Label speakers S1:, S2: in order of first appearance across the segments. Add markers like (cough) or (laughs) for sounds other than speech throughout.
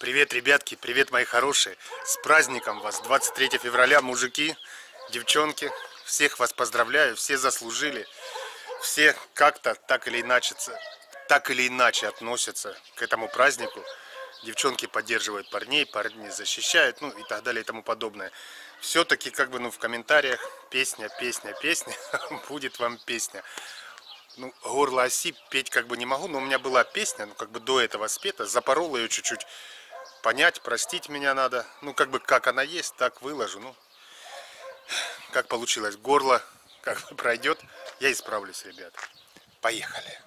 S1: Привет, ребятки, привет, мои хорошие. С праздником вас, 23 февраля, мужики, девчонки. Всех вас поздравляю, все заслужили. Все как-то так или иначе, так или иначе относятся к этому празднику. Девчонки поддерживают парней, парни защищают, ну и так далее и тому подобное. Все-таки как бы ну в комментариях песня, песня, песня, (laughs) будет вам песня ну, горло оси петь как бы не могу, но у меня была песня, ну, как бы до этого спета, запорола ее чуть-чуть понять, простить меня надо. Ну, как бы как она есть, так выложу. Ну, как получилось, горло как бы пройдет, я исправлюсь, ребят. Поехали.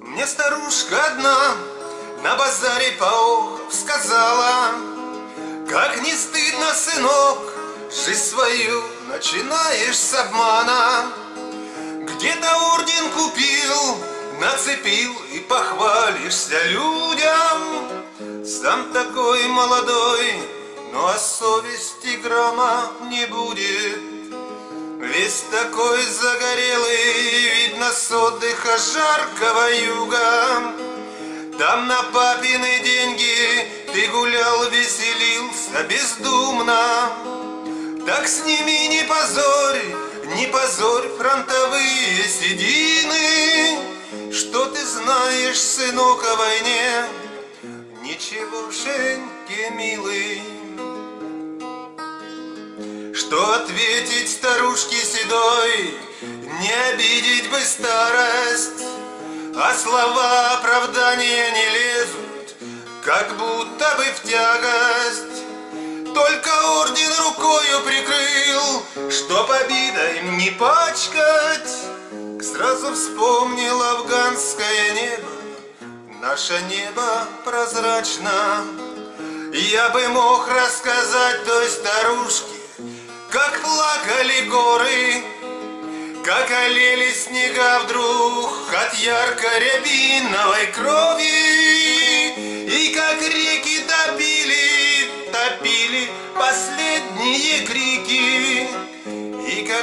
S2: Мне старушка одна на базаре поох сказала, Как не стыдно, сынок, жизнь свою начинаешь с обмана. Где-то орден купил, нацепил и похвалишься людям. Сам такой молодой, но о совести грамма не будет. Весь такой загорелый, видно с отдыха жаркого юга. Там на папины деньги ты гулял, веселился бездумно. Так сними, не позорь, не позорь фронтовые седины. Что ты знаешь, сынок, о войне? Ничего, Женьке, милый. Что ответить старушке седой? Не обидеть бы старость, А слова оправдания не лезут, Как будто бы в тягость. Только орден рукою прикрыл, Чтоб обидой не пачкать. Сразу вспомнил афганское небо, Наше небо прозрачно. Я бы мог рассказать той старушке, Как плакали горы, Как олели снега вдруг От ярко-рябиновой крови,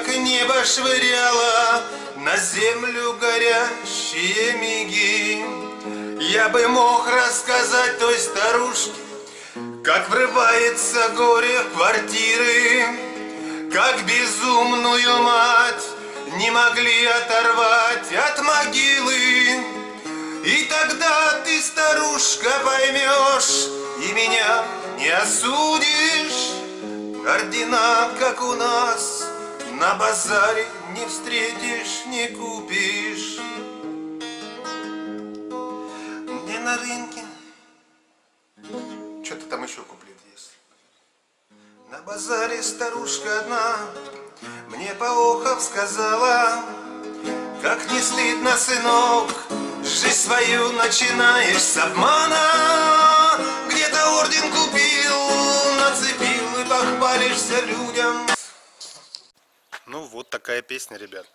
S2: как небо швыряло на землю горящие миги. Я бы мог рассказать той старушке, как врывается горе в квартиры, Как безумную мать не могли оторвать от могилы. И тогда ты, старушка, поймешь И меня не осудишь. Ордена, как у нас, на базаре не встретишь, не купишь. Мне на рынке что-то там еще куплет есть. На базаре старушка одна Мне поохов сказала Как не стыдно, сынок Жизнь свою начинаешь с обмана Где-то орден купил, нацепил И похвалишься людям
S1: такая песня, ребят.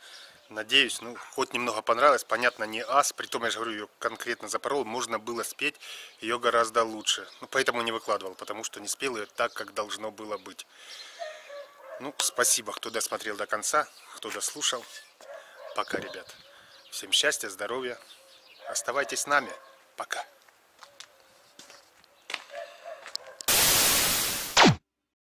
S1: Надеюсь, ну, хоть немного понравилось. Понятно, не ас, притом, я же говорю, ее конкретно запорол. Можно было спеть ее гораздо лучше. Ну, поэтому не выкладывал, потому что не спел ее так, как должно было быть. Ну, спасибо, кто досмотрел до конца, кто дослушал. Пока, ребят. Всем счастья, здоровья. Оставайтесь с нами. Пока.